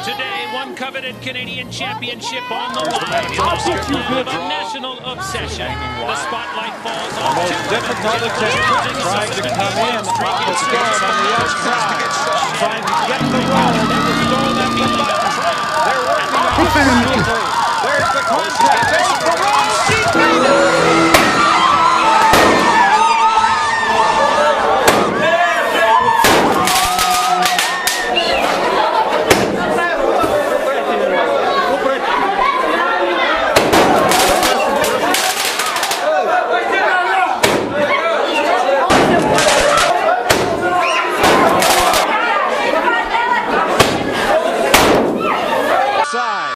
Today, one coveted Canadian championship on the line in the national obsession. The spotlight falls on Most two difficult women attempt trying to come in off the storm on the outside, trying to get the roll. That was stolen at the. They're working on it. There's the contact.